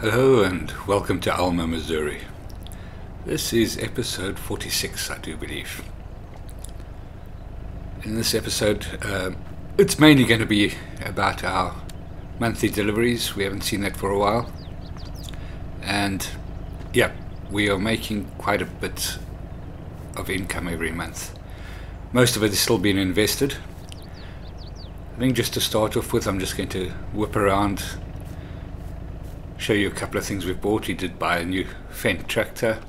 Hello and welcome to Alma, Missouri. This is episode 46, I do believe. In this episode, uh, it's mainly going to be about our monthly deliveries. We haven't seen that for a while. And yeah, we are making quite a bit of income every month. Most of it is still being invested. I think just to start off with, I'm just going to whip around show you a couple of things we've bought. He did buy a new Fendt tractor.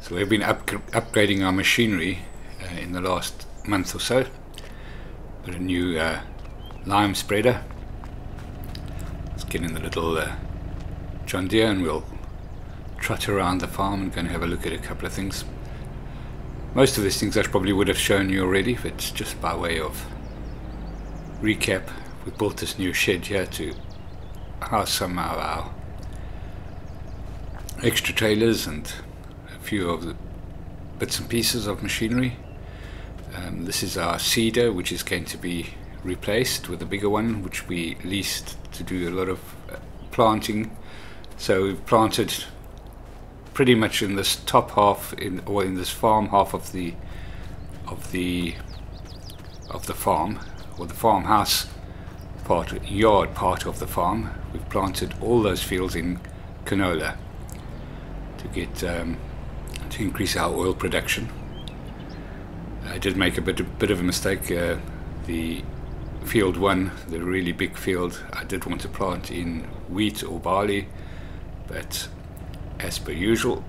So we've been up upgrading our machinery uh, in the last month or so. Got a new uh, lime spreader. Let's get in the little uh, John Deere and we'll trot around the farm and go and have a look at a couple of things. Most of these things I probably would have shown you already, but it's just by way of recap, we built this new shed here to some of our extra trailers and a few of the bits and pieces of machinery. Um, this is our seeder which is going to be replaced with a bigger one, which we leased to do a lot of uh, planting. So we've planted pretty much in this top half, in or in this farm half of the of the of the farm or the farmhouse part, yard part of the farm. We've planted all those fields in canola to get um, to increase our oil production. I did make a bit, a bit of a mistake. Uh, the field one, the really big field, I did want to plant in wheat or barley, but as per usual,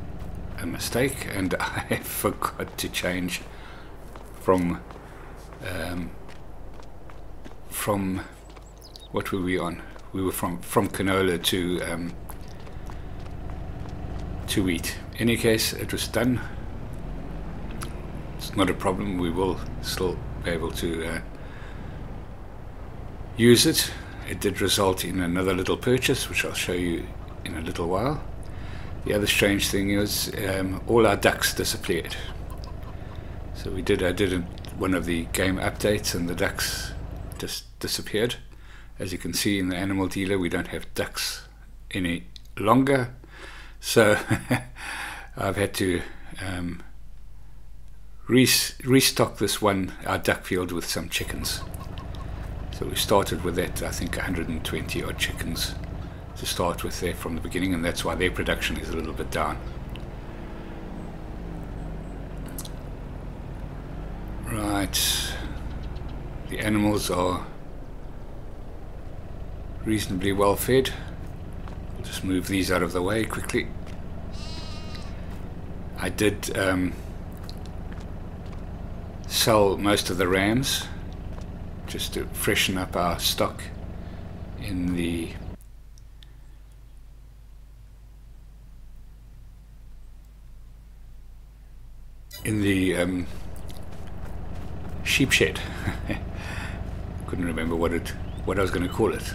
a mistake, and I forgot to change from um, from what were we on? We were from from canola to um, to wheat. In any case, it was done. It's not a problem. We will still be able to uh, use it. It did result in another little purchase, which I'll show you in a little while. The other strange thing is um, all our ducks disappeared. So we did. I did a, one of the game updates, and the ducks just disappeared. As you can see in the animal dealer, we don't have ducks any longer. So I've had to um, restock this one, our duck field, with some chickens. So we started with that, I think 120 odd chickens to start with there from the beginning, and that's why their production is a little bit down. Right, the animals are reasonably well fed. We'll just move these out of the way quickly. I did um, sell most of the rams just to freshen up our stock in the in the um, sheep shed. Couldn't remember what it what I was going to call it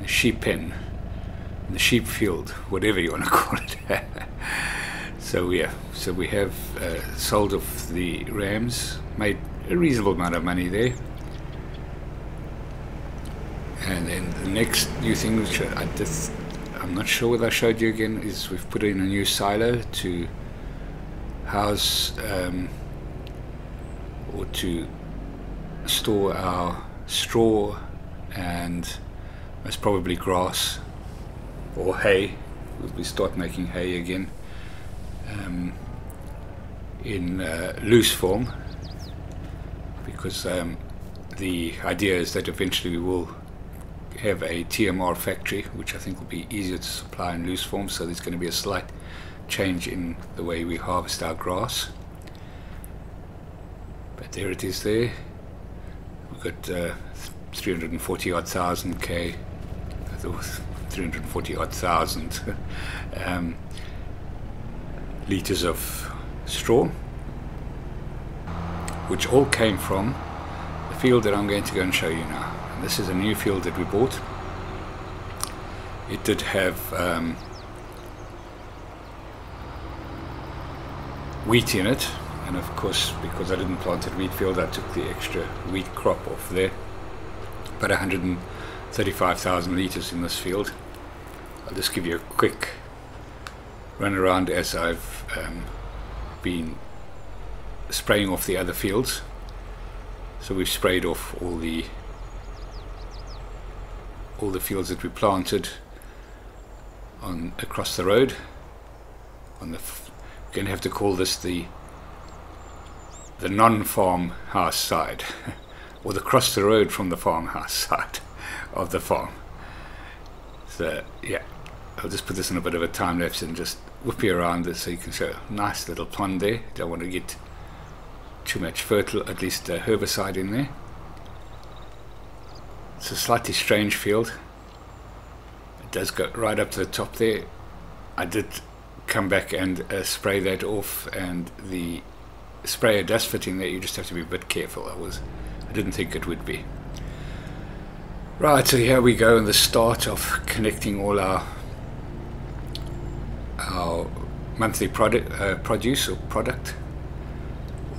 the sheep pen, the sheep field, whatever you want to call it. so yeah, so we have uh, sold off the rams, made a reasonable amount of money there. And then the next new thing, which I just, I'm not sure whether I showed you again, is we've put in a new silo to house um, or to store our straw and it's probably grass or hay. We start making hay again um, in uh, loose form because um, the idea is that eventually we will have a TMR factory, which I think will be easier to supply in loose form. So there's going to be a slight change in the way we harvest our grass. But there it is there. We've got uh, 340 odd thousand K 340 odd thousand um, liters of straw, which all came from the field that I'm going to go and show you now. And this is a new field that we bought. It did have um, wheat in it, and of course, because I didn't plant a wheat field, I took the extra wheat crop off there. But 100 35,000 litres in this field. I'll just give you a quick run around as I've um, been spraying off the other fields. So we've sprayed off all the all the fields that we planted on across the road. On the we're going to have to call this the the non-farm house side, or the cross the road from the farmhouse side of the farm. So yeah, I'll just put this in a bit of a time lapse and just whip you around it so you can show a nice little pond there. Don't want to get too much fertile, at least herbicide in there. It's a slightly strange field. It does go right up to the top there. I did come back and uh, spray that off and the sprayer does fit in there. You just have to be a bit careful. I was, I didn't think it would be. Right, so here we go in the start of connecting all our our monthly product uh, produce or product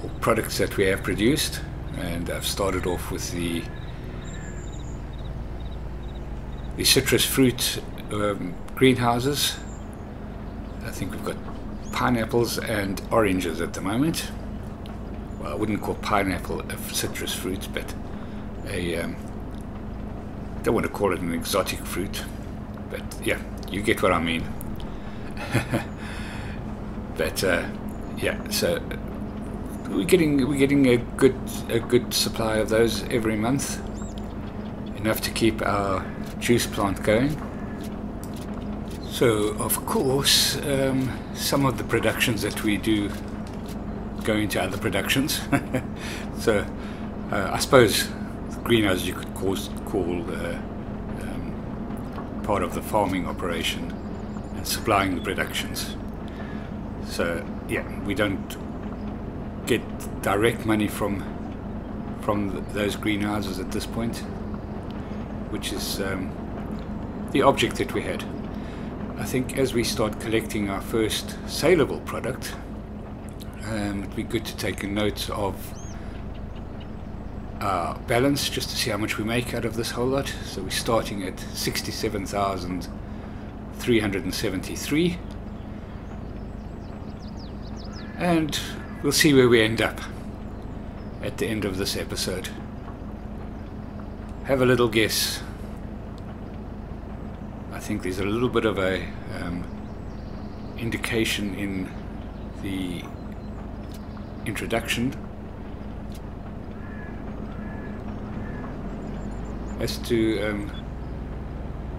or products that we have produced. And I've started off with the the citrus fruit um, greenhouses. I think we've got pineapples and oranges at the moment. Well I wouldn't call pineapple a citrus fruit but a um, don't want to call it an exotic fruit but yeah you get what I mean but uh, yeah, so we're getting we're getting a good a good supply of those every month, enough to keep our juice plant going. So of course, um, some of the productions that we do go into other productions. so uh, I suppose greenhouse you could call, call uh, um, part of the farming operation and supplying the productions. So yeah, we don't get direct money from from those greenhouses at this point, which is um, the object that we had. I think as we start collecting our first saleable product, um, it'd be good to take a note of our balance just to see how much we make out of this whole lot. So we're starting at 67,000 373 and we'll see where we end up at the end of this episode. Have a little guess. I think there's a little bit of a um, indication in the introduction as to um,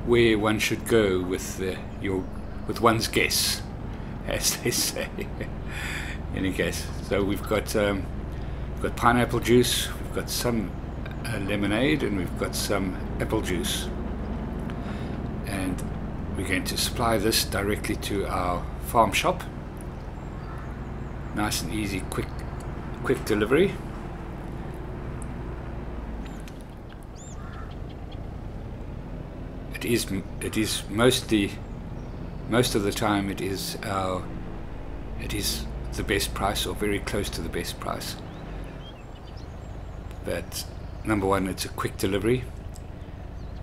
where one should go with the, your with one's guess, as they say. In any case, so we've got um, we've got pineapple juice, we've got some uh, lemonade, and we've got some apple juice, and we're going to supply this directly to our farm shop. Nice and easy, quick, quick delivery. Is it is mostly most of the time it is our it is the best price or very close to the best price. But number one it's a quick delivery.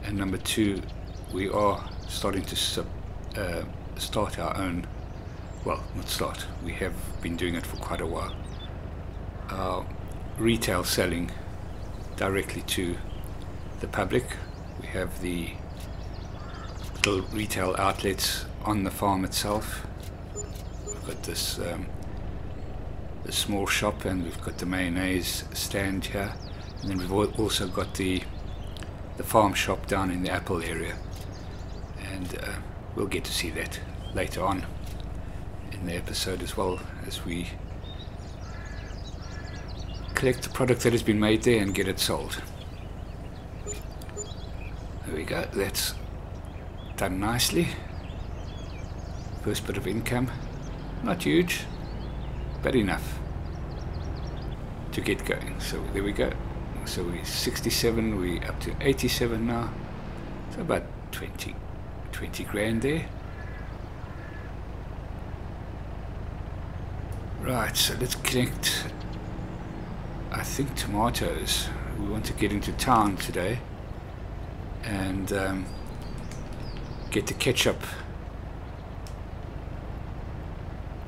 And number two we are starting to sub, uh, start our own well not start. We have been doing it for quite a while. Our retail selling directly to the public. We have the little retail outlets on the farm itself. We've got this um, small shop and we've got the mayonnaise stand here. And then we've also got the the farm shop down in the apple area. And uh, we'll get to see that later on in the episode as well as we collect the product that has been made there and get it sold. There we go. That's done nicely. First bit of income, not huge, but enough to get going. So there we go. So we're 67, we're up to 87 now. So about 20, 20 grand there. Right, so let's connect, I think tomatoes. We want to get into town today and um, get the ketchup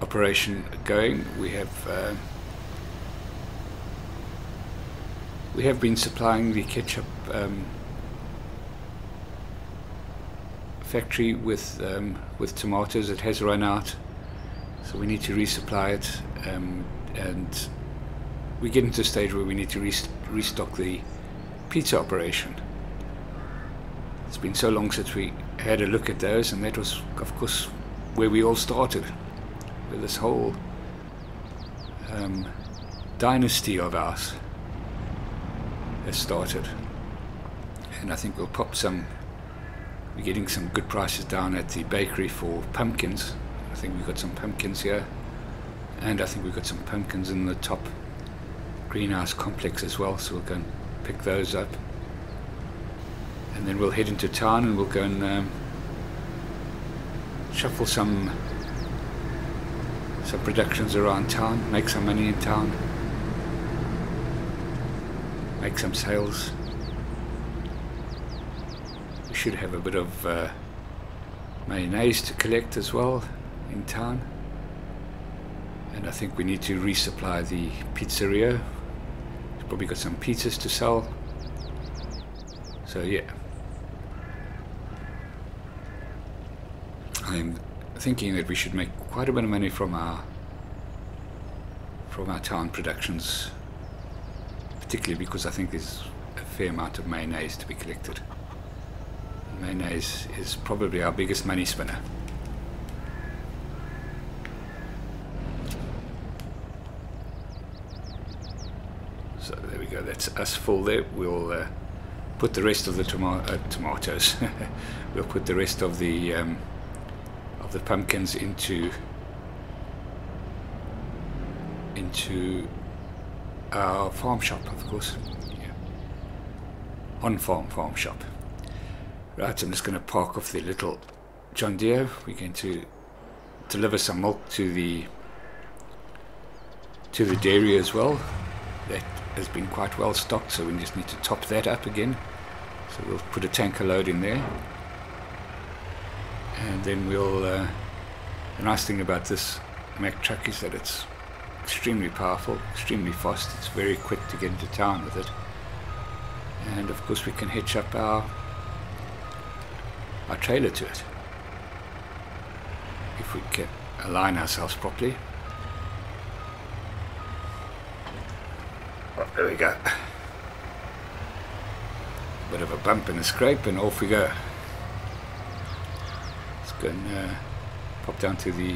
operation going. We have uh, we have been supplying the ketchup um, factory with um, with tomatoes. It has run out, so we need to resupply it, um, and we get into a stage where we need to rest restock the pizza operation. It's been so long since we had a look at those, and that was, of course, where we all started, with this whole um, dynasty of ours has started. And I think we'll pop some, we're getting some good prices down at the bakery for pumpkins. I think we've got some pumpkins here, and I think we've got some pumpkins in the top greenhouse complex as well, so we'll go and pick those up and then we'll head into town and we'll go and um, shuffle some some productions around town, make some money in town, make some sales. We should have a bit of uh, mayonnaise to collect as well in town. And I think we need to resupply the pizzeria. We've probably got some pizzas to sell. So yeah. I'm thinking that we should make quite a bit of money from our from our town productions, particularly because I think there's a fair amount of mayonnaise to be collected. Mayonnaise is probably our biggest money spinner. So there we go, that's us full there. We'll uh, put the rest of the uh, tomatoes, we'll put the rest of the um, of the pumpkins into into our farm shop, of course. Yeah. On farm farm shop. Right, I'm just going to park off the little John Deere. We're going to deliver some milk to the to the dairy as well. That has been quite well stocked, so we just need to top that up again. So we'll put a tanker load in there and then we'll uh, the nice thing about this Mack truck is that it's extremely powerful extremely fast. It's very quick to get into town with it. And of course we can hitch up our our trailer to it. If we can align ourselves properly. Oh, there we go. Bit of a bump and a scrape and off we go go and uh, pop down to the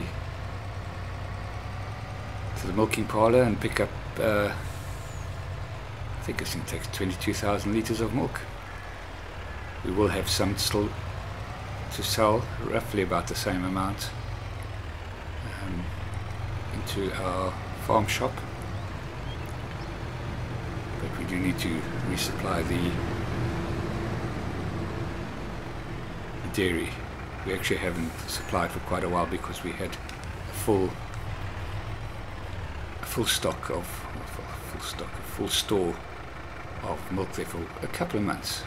to the milking parlour and pick up uh, I think it's going to take 22,000 litres of milk. We will have some still to sell, roughly about the same amount, um, into our farm shop. But we do need to resupply the dairy we actually haven't supplied for quite a while because we had a full a full stock of full stock a full store of milk there for a couple of months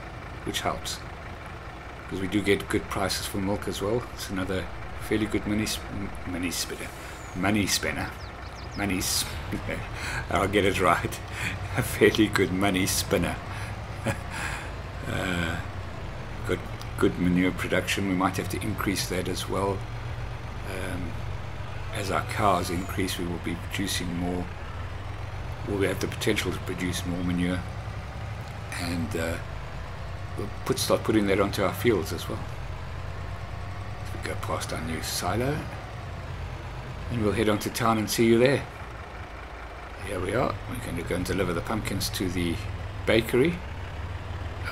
which helps. Because we do get good prices for milk as well. It's another fairly good money money spinner money spinner money sp I'll get it right. A fairly good money spinner uh, good manure production. We might have to increase that as well. Um, as our cows increase, we will be producing more. We'll have the potential to produce more manure, and uh, we'll put start putting that onto our fields as well. So we go past our new silo, and we'll head on to town and see you there. Here we are. We're going to go and deliver the pumpkins to the bakery.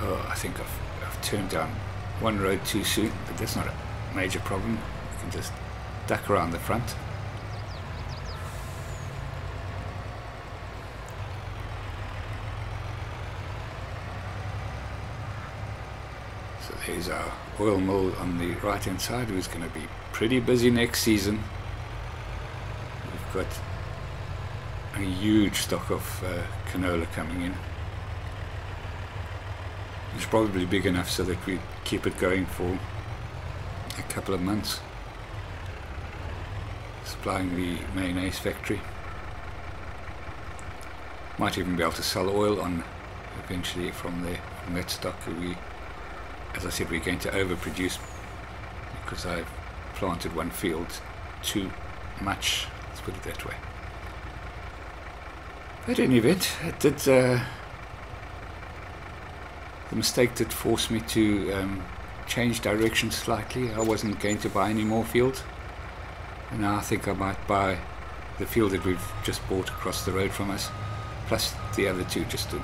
Oh, I think I've, I've turned down one road too soon, but that's not a major problem. You can just duck around the front. So there's our oil mill on the right hand side who's going to be pretty busy next season. We've got a huge stock of uh, canola coming in. It's probably big enough so that we keep it going for a couple of months. Supplying the mayonnaise factory. Might even be able to sell oil on eventually from there from that stock. We, as I said, we're going to overproduce because I've planted one field too much. Let's put it that way. At any event, it did. Uh, the mistake that forced me to um, change direction slightly. I wasn't going to buy any more fields, and now I think I might buy the field that we've just bought across the road from us, plus the other two just to,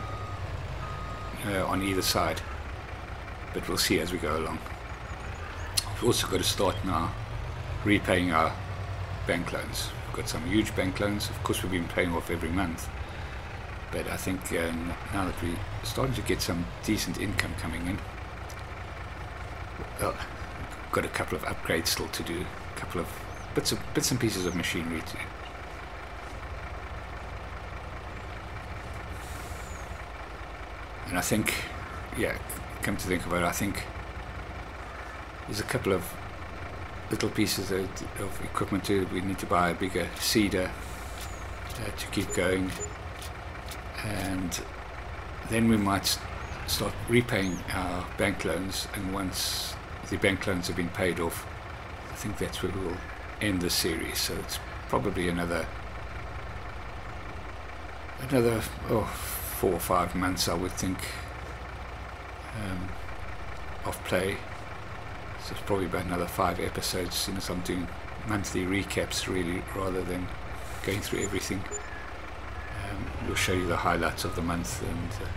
uh, on either side. But we'll see as we go along. We've also got to start now repaying our bank loans. We've got some huge bank loans. Of course, we've been paying off every month. But I think uh, now that we're starting to get some decent income coming in, well, got a couple of upgrades still to do, a couple of bits of bits and pieces of machinery to and I think yeah come to think of it I think there's a couple of little pieces of, of equipment too. We need to buy a bigger seeder uh, to keep going and then we might start repaying our bank loans. And once the bank loans have been paid off I think that's where we'll end the series. So it's probably another another oh, four or five months I would think um, of play. So it's probably about another five episodes since I'm doing monthly recaps really rather than going through everything we'll show you the highlights of the month and uh,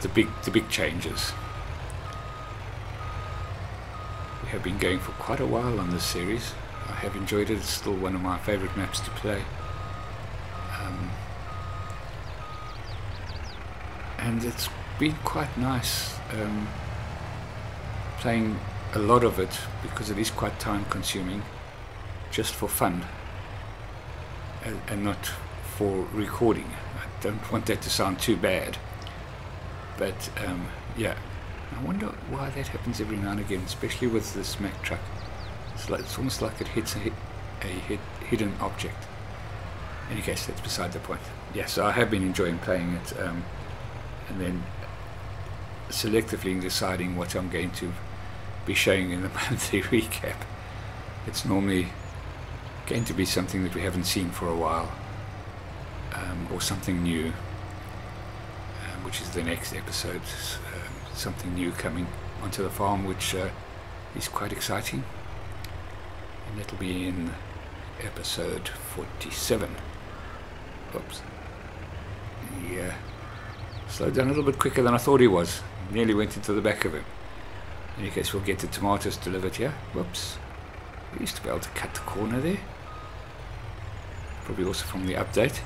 the big the big changes. We have been going for quite a while on this series. I have enjoyed it. It's still one of my favorite maps to play. Um, and it's been quite nice um, playing a lot of it because it is quite time consuming just for fun and, and not for recording. I don't want that to sound too bad. But um, yeah, I wonder why that happens every now and again, especially with this Mack truck. It's, like, it's almost like it hits a, a hit, hidden object. In any case, that's beside the point. Yes, I have been enjoying playing it, um, and then selectively deciding what I'm going to be showing in the monthly recap. It's normally going to be something that we haven't seen for a while, um, or something new which is the next episode. Um, something new coming onto the farm, which uh, is quite exciting. And it'll be in episode 47. Oops. Yeah. Slowed down a little bit quicker than I thought he was. Nearly went into the back of him. In any case, we'll get the tomatoes delivered here. Whoops. We used to be able to cut the corner there. Probably also from the update.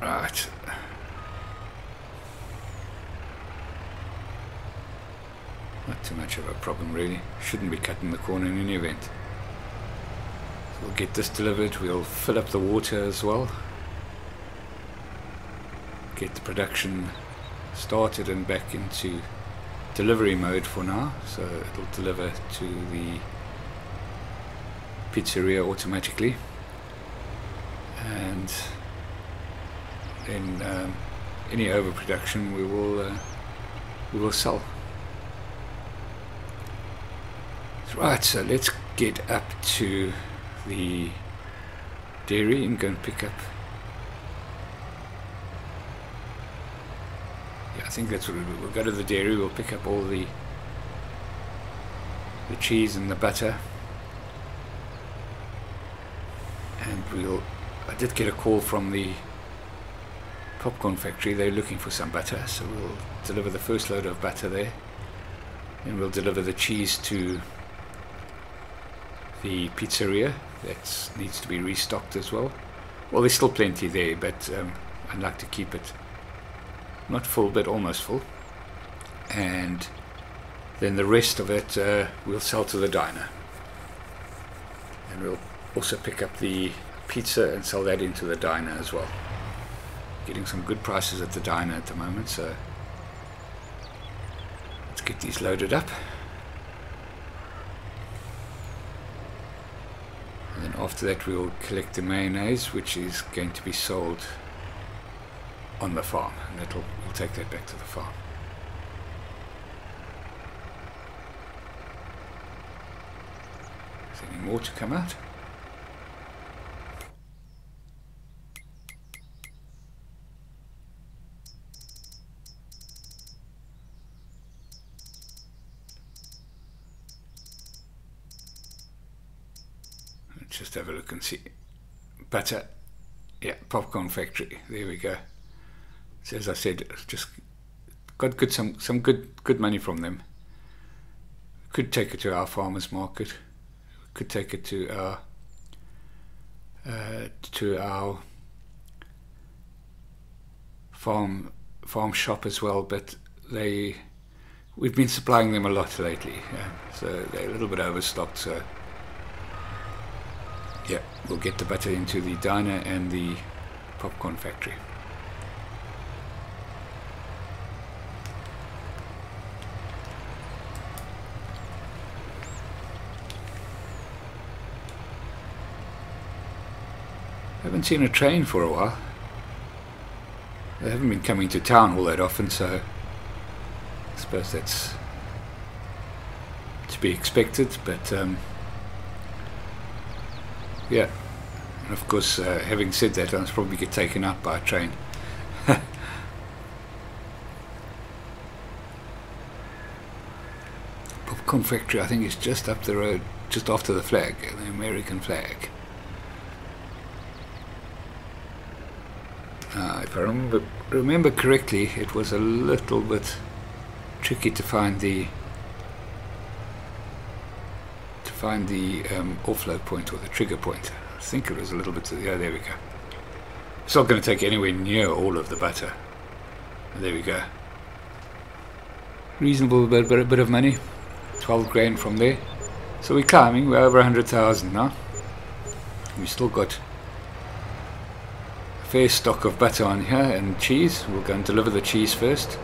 Right. Not too much of a problem really. Shouldn't be cutting the corner in any event. So we'll get this delivered. We'll fill up the water as well. Get the production started and back into delivery mode for now. So it'll deliver to the pizzeria automatically. And in um, any overproduction we will uh, we will sell. Right, so let's get up to the dairy and go and pick up. Yeah, I think that's what we'll do. We'll go to the dairy. We'll pick up all the the cheese and the butter, and we'll. I did get a call from the popcorn factory, they're looking for some butter, so we'll deliver the first load of butter there. And we'll deliver the cheese to the pizzeria that needs to be restocked as well. Well, there's still plenty there, but um, I'd like to keep it not full, but almost full. And then the rest of it uh, we'll sell to the diner. And we'll also pick up the pizza and sell that into the diner as well. Getting some good prices at the diner at the moment, so let's get these loaded up. And then after that we'll collect the mayonnaise which is going to be sold on the farm and that'll we'll take that back to the farm. Is there any more to come out? Just have a look and see. Butter. Yeah, popcorn factory. There we go. So as I said, just got good some some good good money from them. Could take it to our farmers market. Could take it to our uh, to our farm farm shop as well, but they we've been supplying them a lot lately, yeah. so they're a little bit overstocked. So we'll get the butter into the diner and the popcorn factory. haven't seen a train for a while. They haven't been coming to town all that often, so I suppose that's to be expected, but um, yeah. And of course, uh, having said that, I'll probably get taken up by a train. Popcorn factory, I think, is just up the road, just after the flag, the American flag. Uh, if I remember, remember correctly, it was a little bit tricky to find the find the um, offload point or the trigger point. I think it was a little bit. To, yeah, there we go. It's not going to take anywhere near all of the butter. There we go. Reasonable bit, bit, bit of money. 12 grand from there. So we're climbing. We're over 100,000 now. We've still got a fair stock of butter on here and cheese. We'll go and deliver the cheese first.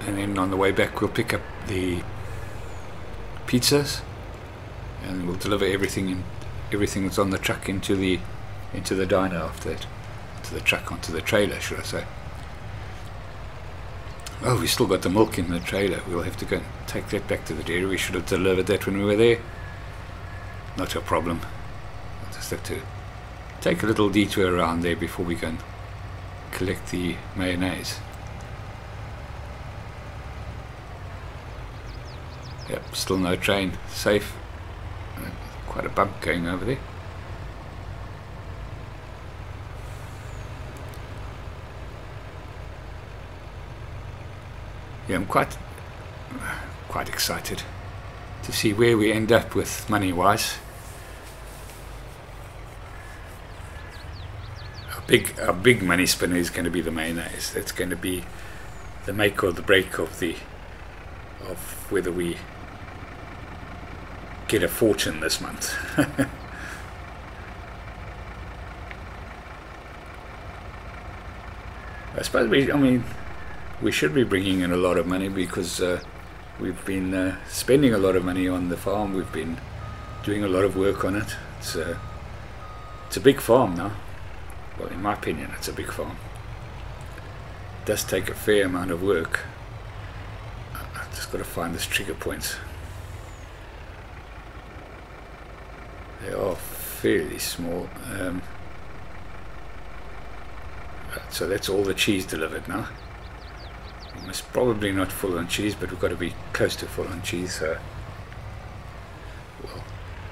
And then on the way back we'll pick up the pizzas and we'll deliver everything in everything that's on the truck into the into the diner after that. To the truck onto the trailer should I say. Oh, we still got the milk in the trailer. We'll have to go and take that back to the dairy. We should have delivered that when we were there. Not a problem. I'll just have to take a little detour around there before we can collect the mayonnaise. Yep, still no train. Safe. Quite a bump going over there. Yeah, I'm quite quite excited to see where we end up with money-wise. big a big money spinner is going to be the mayonnaise. That's going to be the make or the break of the of whether we get a fortune this month. I suppose we, I mean, we should be bringing in a lot of money because uh, we've been uh, spending a lot of money on the farm. We've been doing a lot of work on it. It's, uh, it's a big farm now. Well, in my opinion, it's a big farm. It does take a fair amount of work. I've just got to find this trigger points. They are fairly small. Um, so that's all the cheese delivered now. It's probably not full on cheese, but we've got to be close to full on cheese. So, well,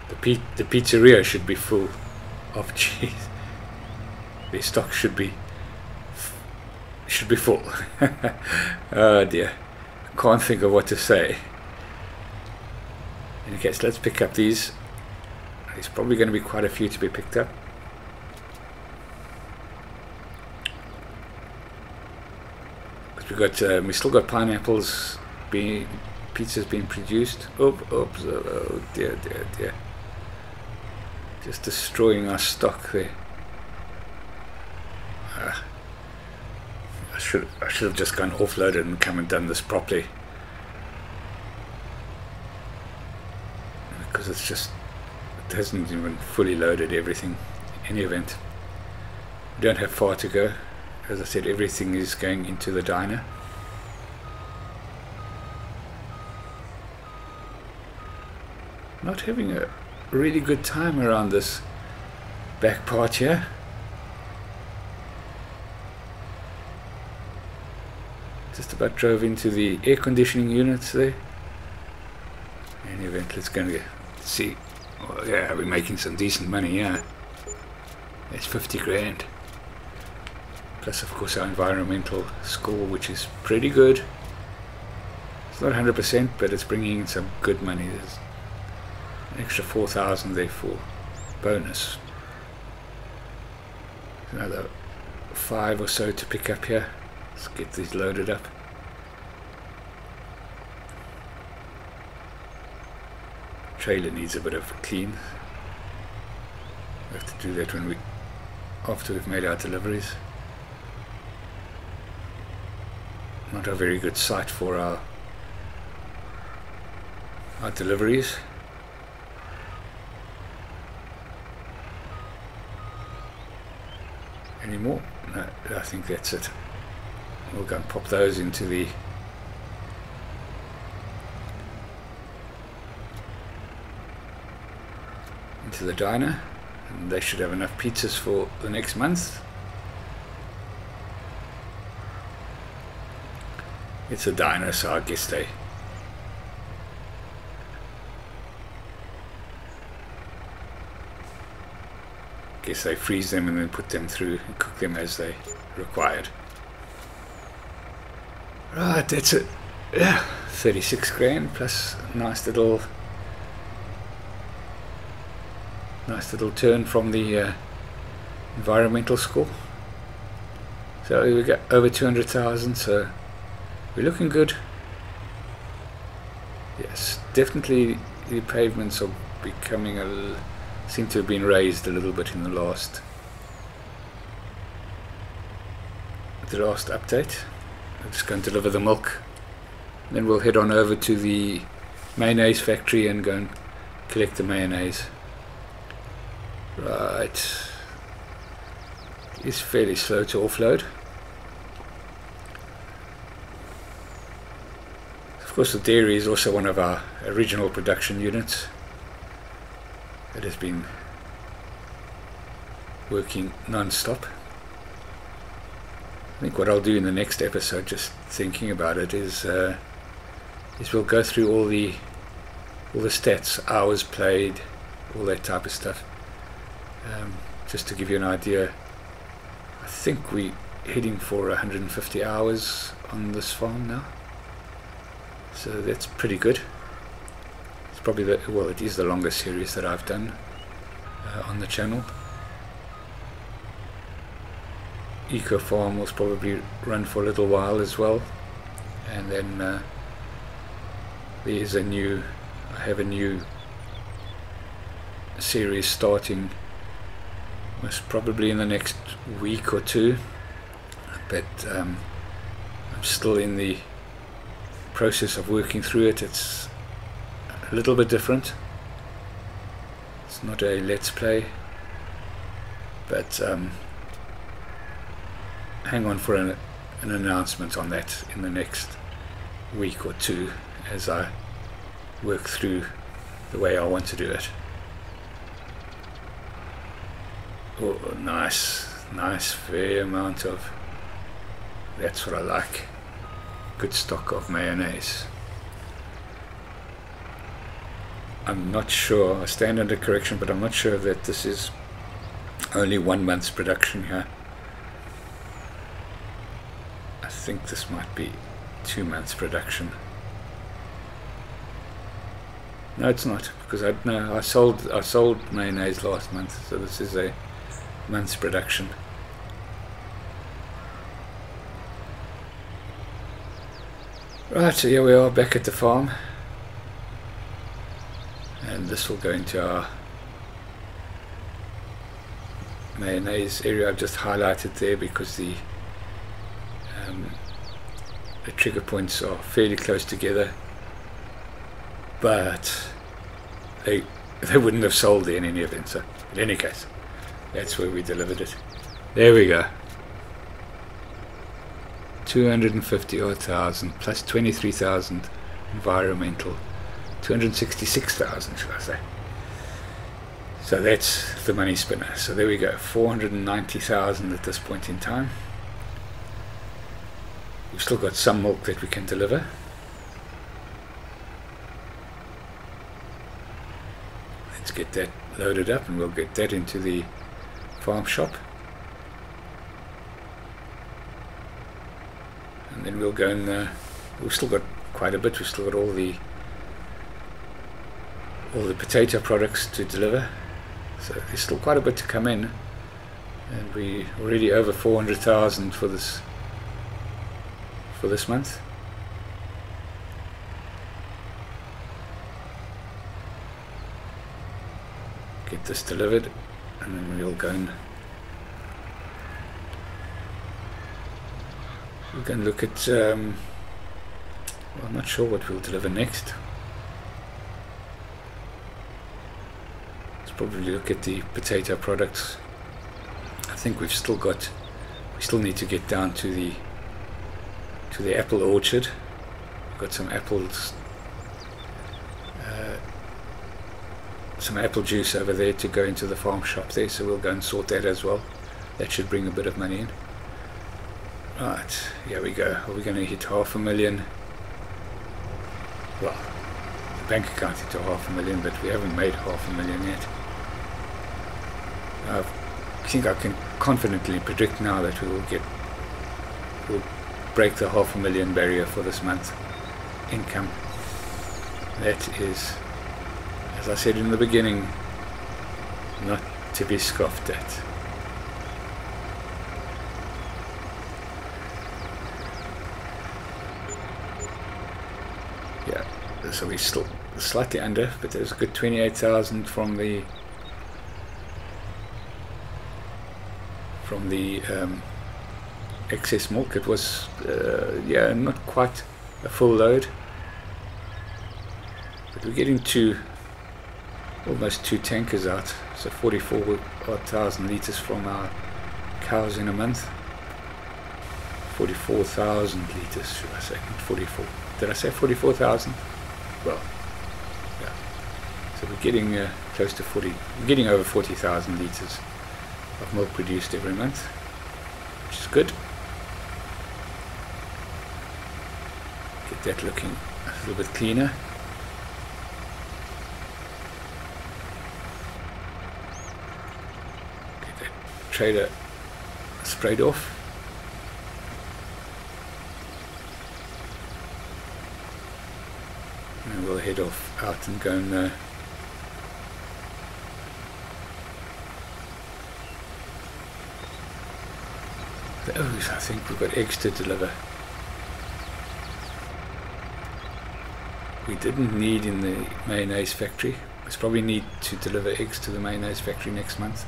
the, the pizzeria should be full of cheese the stock should be should be full. oh dear, I can't think of what to say. In any case, let's pick up these. There's probably going to be quite a few to be picked up. Because we got, um, we still got pineapples being, pizzas being produced. Oh, oh, oh dear, dear, dear. Just destroying our stock there. Uh, I should I should have just gone offloaded and come and done this properly. Because it's just hasn't even fully loaded everything. In any event, we don't have far to go. As I said, everything is going into the diner. Not having a really good time around this back part here. Just about drove into the air conditioning units there. In any event, let's go and see. Well, yeah, we're making some decent money, yeah. It's 50 grand. Plus, of course, our environmental score, which is pretty good. It's not 100%, but it's bringing in some good money. There's an extra 4,000 there for bonus. Another five or so to pick up here. Let's get these loaded up. Trailer needs a bit of clean. We have to do that when we after we've made our deliveries. Not a very good site for our our deliveries. Anymore? No, I think that's it. We'll go and pop those into the into the diner and they should have enough pizzas for the next month. It's a diner so I guess they guess they freeze them and then put them through and cook them as they required. Right, that's it. Yeah, 36 grand plus nice little nice little turn from the uh, environmental score. So we got over 200,000, so we're looking good. Yes, definitely the pavements are becoming a seem to have been raised a little bit in the last the last update. I'm just going to deliver the milk. Then we'll head on over to the mayonnaise factory and go and collect the mayonnaise. Right. It's fairly slow to offload. Of course the dairy is also one of our original production units It has been working non-stop. I think what I'll do in the next episode, just thinking about it, is uh, is we'll go through all the all the stats, hours played, all that type of stuff, um, just to give you an idea. I think we're heading for 150 hours on this farm now, so that's pretty good. It's probably the well it is the longest series that I've done uh, on the channel. Eco Farm will probably run for a little while as well. And then uh, there's a new I have a new series starting probably in the next week or two but um, I'm still in the process of working through it it's a little bit different. It's not a let's play, but um, hang on for an, an announcement on that in the next week or two as I work through the way I want to do it. Oh, nice, nice, fair amount of. That's what I like. Good stock of mayonnaise. I'm not sure, I stand under correction, but I'm not sure that this is only one month's production here. I think this might be two months production. No, it's not because I no, I sold I sold mayonnaise last month, so this is a month's production. Right, so here we are back at the farm. And this will go into our mayonnaise area. I've just highlighted there because the um, the trigger points are fairly close together. But they they wouldn't have sold in any event so in any case that's where we delivered it. There we go. 250 odd thousand plus 23,000 environmental. 266,000 should I say. So that's the money spinner. So there we go. 490,000 at this point in time. We've still got some milk that we can deliver. Let's get that loaded up and we'll get that into the farm shop. And then we'll go and uh, we've still got quite a bit. We've still got all the all the potato products to deliver. So there's still quite a bit to come in. And we already over 400,000 for this for this month. Get this delivered and then we'll go and we can look at um, well, I'm not sure what we'll deliver next. Let's probably look at the potato products. I think we've still got we still need to get down to the to the apple orchard. We've got some apples some apple juice over there to go into the farm shop there so we'll go and sort that as well that should bring a bit of money in Right, here we go. Are we going to hit half a million? Well, the bank account hit half a million, but we haven't made half a million yet. I think I can confidently predict now that we will get, we'll break the half a million barrier for this month income. That is, as I said in the beginning, not to be scoffed at. Yeah, so we still slightly under, but there's a good 28,000 from the from the um, excess milk. It was, uh, yeah, not quite a full load, but we're getting to almost two tankers out, so 44,000 liters from our cows in a month. 44,000 liters, should I say, not 44. Did I say 44,000? well, yeah. So we're getting uh, close to 40, we're getting over 40,000 litres of milk produced every month, which is good. Get that looking a little bit cleaner. Get that trailer sprayed off. and we'll head off out and go uh, those I think we've got eggs to deliver. We didn't need in the mayonnaise factory. We'll probably need to deliver eggs to the mayonnaise factory next month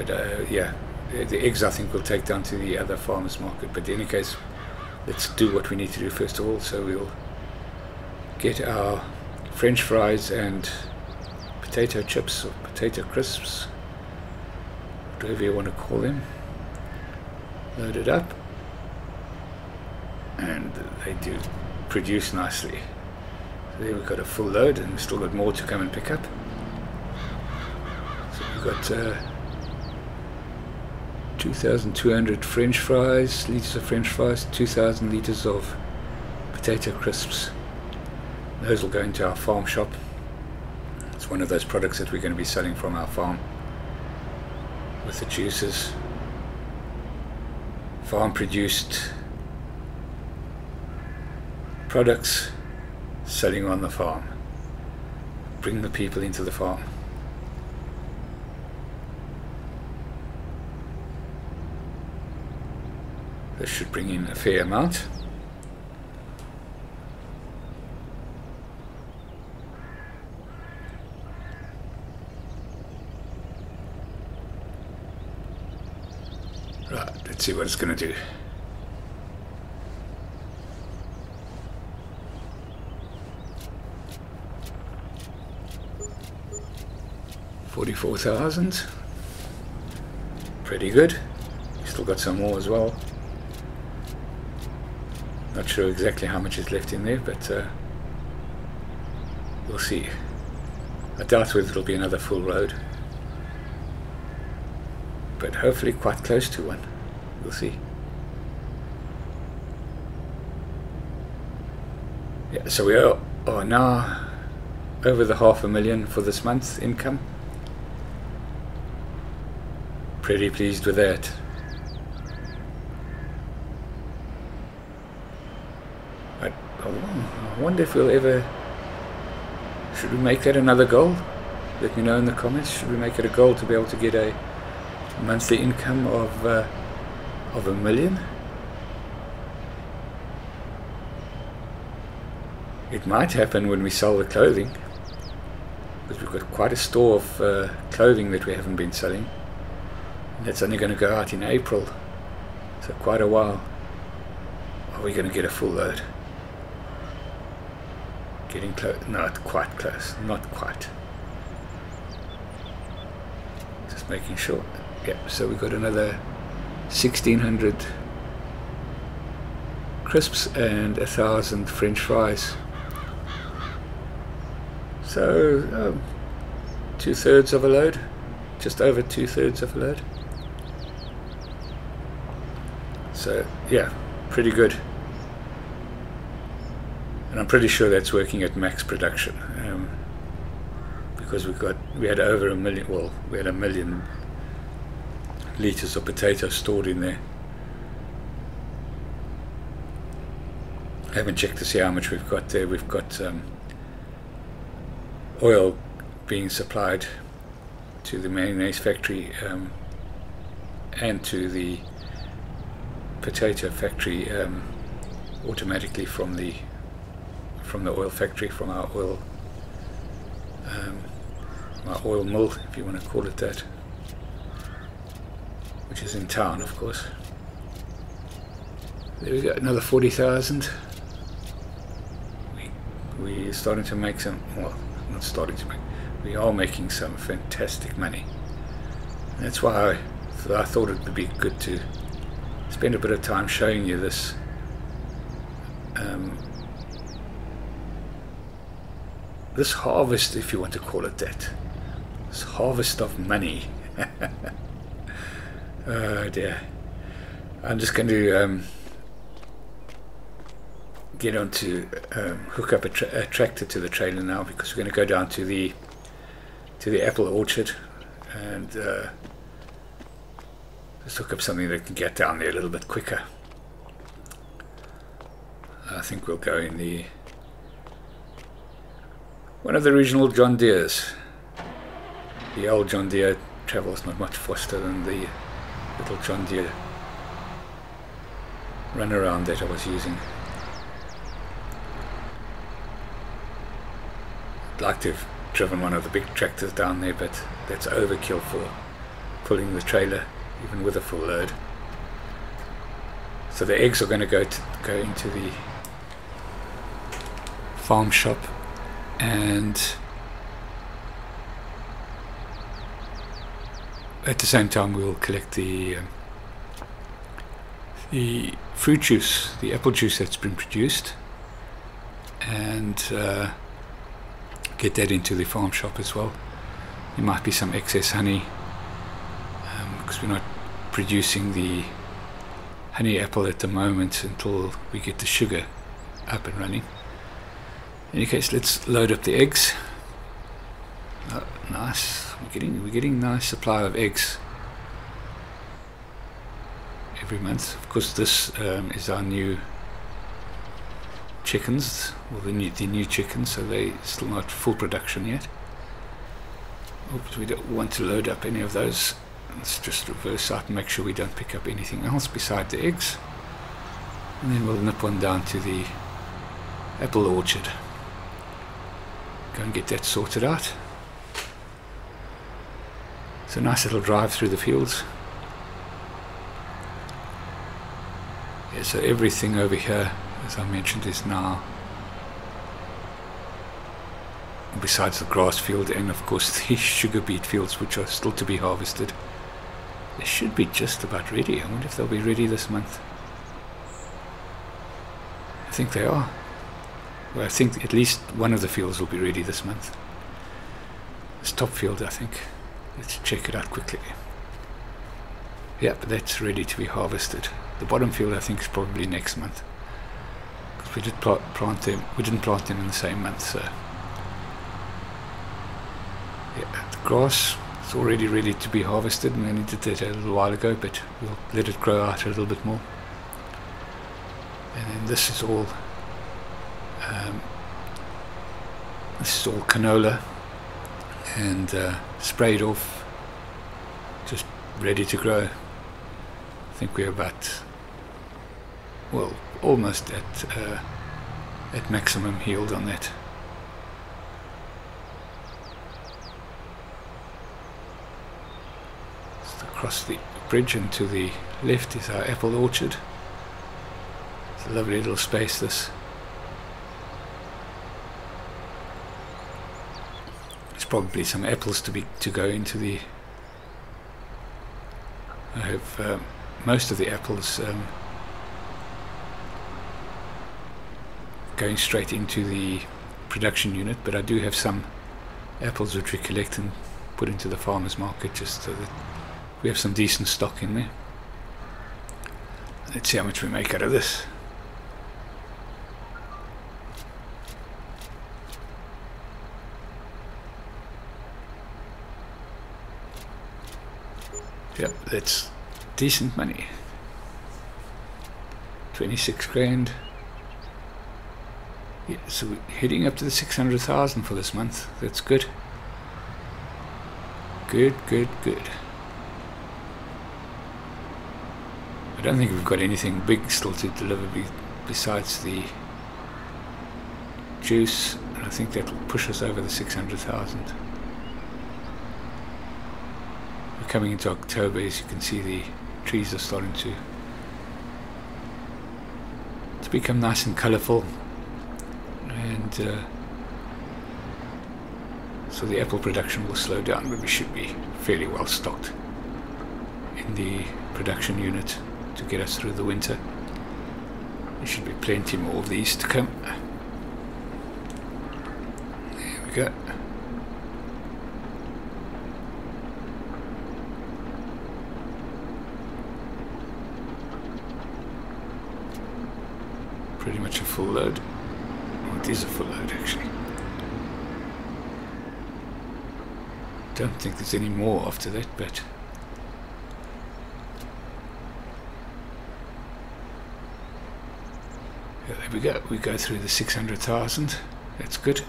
but uh, yeah the eggs I think we'll take down to the other farmers market but in any case let's do what we need to do first of all. So we'll get our french fries and potato chips or potato crisps, whatever you want to call them, load it up and they do produce nicely. So there we've got a full load and we've still got more to come and pick up. So we've got uh, 2,200 french fries, litres of french fries, 2,000 litres of potato crisps. Those will go into our farm shop. It's one of those products that we're going to be selling from our farm with the juices. Farm produced products selling on the farm. Bring the people into the farm. This should bring in a fair amount. Right, let's see what it's going to do. Forty-four thousand. Pretty good. Still got some more as well. Not sure exactly how much is left in there, but uh, we'll see. I doubt whether it'll be another full road, But hopefully quite close to one. We'll see. Yeah, so we are, are now over the half a million for this month's income. Pretty pleased with that. I, I wonder if we'll ever should we make that another goal? Let me know in the comments. Should we make it a goal to be able to get a monthly income of uh, of a million? It might happen when we sell the clothing, because we've got quite a store of uh, clothing that we haven't been selling. And that's only going to go out in April, so quite a while. Are we going to get a full load? Getting close, not quite close, not quite. Just making sure. Yep, so we got another 1600 crisps and a thousand french fries. So, um, two thirds of a load, just over two thirds of a load. So, yeah, pretty good I'm pretty sure that's working at max production um, because we've got we had over a million well we had a million liters of potatoes stored in there. I haven't checked to see how much we've got there. We've got um, oil being supplied to the mayonnaise factory um, and to the potato factory um, automatically from the from the oil factory, from our oil, um, our oil mill, if you want to call it that, which is in town, of course. There we go, another 40,000. We, we're starting to make some, well, not starting to make, we are making some fantastic money. And that's why I, I thought it would be good to spend a bit of time showing you this um, this harvest, if you want to call it that, this harvest of money. oh dear. I'm just going to um, get on to um, hook up a, tra a, tractor to the trailer now because we're going to go down to the to the apple orchard and uh, just hook up something that can get down there a little bit quicker. I think we'll go in the one of the original John Deere's. The old John Deere travels not much faster than the little John Deere runaround that I was using. I'd like to have driven one of the big tractors down there, but that's overkill for pulling the trailer, even with a full load. So the eggs are going to go to go into the farm shop and at the same time we'll collect the um, the fruit juice, the apple juice that's been produced, and uh, get that into the farm shop as well. There might be some excess honey because um, we're not producing the honey apple at the moment until we get the sugar up and running. In any case, let's load up the eggs. Oh, nice. We're getting we're getting nice supply of eggs every month. Of course, this um, is our new chickens, well, the new the new chickens, so they still not full production yet. Oops, we don't want to load up any of those. Let's just reverse out and make sure we don't pick up anything else beside the eggs. And then we'll nip on down to the apple orchard go and get that sorted out. It's a nice little drive through the fields. Yeah, so everything over here, as I mentioned, is now besides the grass field and of course the sugar beet fields which are still to be harvested. They should be just about ready. I wonder if they'll be ready this month. I think they are. Well, I think at least one of the fields will be ready this month. This top field, I think. Let's check it out quickly. Yep, that's ready to be harvested. The bottom field, I think, is probably next month. Because we did plant them, we didn't plant them in the same month, so. Yeah, the grass is already ready to be harvested, and I only did that a little while ago, but we'll let it grow out a little bit more. And then this is all, um, this is all canola, and uh, sprayed off, just ready to grow. I think we're about, well, almost at uh, at maximum yield on that. Just across the bridge and to the left is our apple orchard. It's a lovely little space this. Probably some apples to be to go into the. I have um, most of the apples um, going straight into the production unit, but I do have some apples which we collect and put into the farmers market just so that we have some decent stock in there. Let's see how much we make out of this. Yep, that's decent money. 26 grand. Yeah, so we're heading up to the 600,000 for this month. That's good. Good, good, good. I don't think we've got anything big still to deliver be besides the juice, and I think that will push us over the 600,000. Coming into October, as you can see, the trees are starting to to become nice and colourful, and uh, so the apple production will slow down, but we should be fairly well stocked in the production unit to get us through the winter. There should be plenty more of these to come. There we go. Pretty much a full load. It is a full load actually. Don't think there's any more after that, but yeah, there we go. We go through the 600,000. That's good.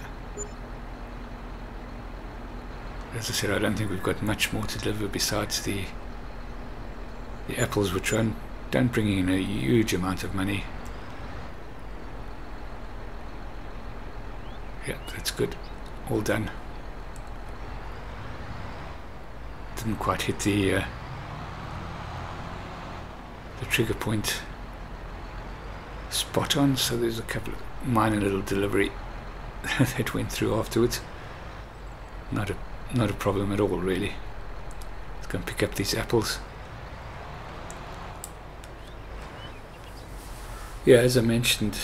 As I said, I don't think we've got much more to deliver besides the the apples, which don't, don't bring in a huge amount of money. That's good. All done. Didn't quite hit the uh, the trigger point spot on, so there's a couple of minor little delivery that went through afterwards. Not a not a problem at all, really. Let's go and pick up these apples. Yeah, as I mentioned,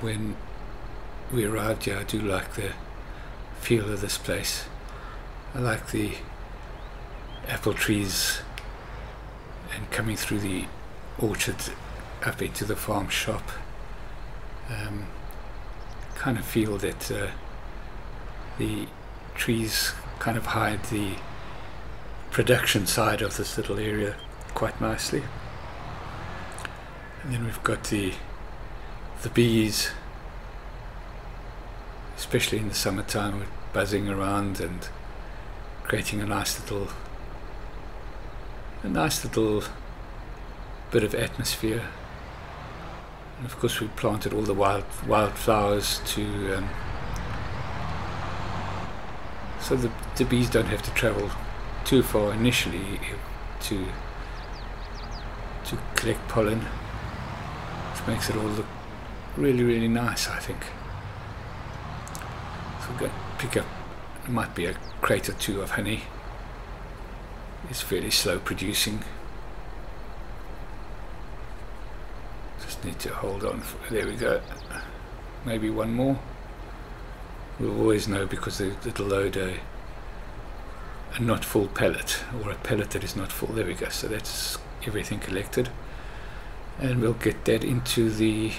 when we arrived here, I do like the feel of this place. I like the apple trees and coming through the orchard up into the farm shop. Um, kind of feel that uh, the trees kind of hide the production side of this little area quite nicely. And then we've got the the bees especially in the summertime, with buzzing around and creating a nice little, a nice little bit of atmosphere. And of course, we planted all the wild wildflowers to, um, so the the bees don't have to travel too far initially to to collect pollen. which makes it all look really, really nice, I think. Going to pick up, it might be a crate or two of honey. It's fairly slow producing. Just need to hold on. For, there we go. Maybe one more. We'll always know because it'll load a, a not full pellet or a pellet that is not full. There we go. So that's everything collected. And we'll get that into the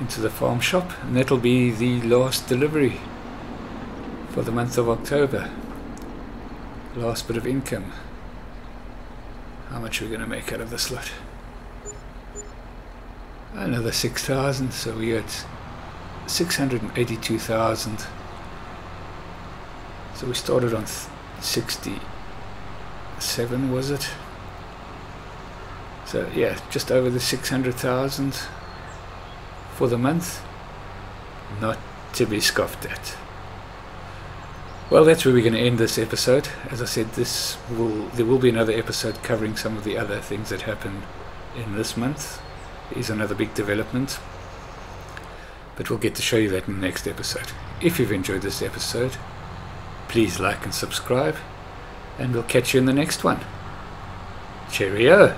into the farm shop and that'll be the last delivery for the month of October. Last bit of income. How much are we going to make out of this lot? Another 6,000 so we had 682,000 so we started on 67 was it? So yeah just over the 600,000 for the month? Not to be scoffed at. Well that's where we're going to end this episode. As I said this will there will be another episode covering some of the other things that happen in this month. Is another big development. But we'll get to show you that in the next episode. If you've enjoyed this episode please like and subscribe and we'll catch you in the next one. Cheerio